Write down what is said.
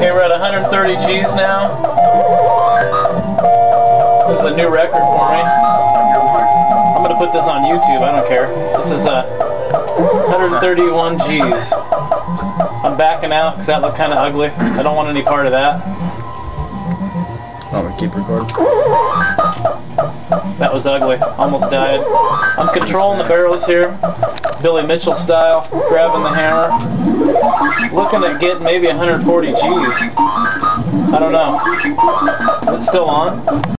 Okay, we're at 130 G's now. This is a new record for me. I'm gonna put this on YouTube. I don't care. This is uh, 131 G's. I'm backing out because that looked kind of ugly. I don't want any part of that. I'm gonna keep recording. That was ugly. Almost died. I'm controlling the barrels here. Billy Mitchell style. Grabbing the hammer. Looking at getting maybe 140 G's. I don't know. Is it still on?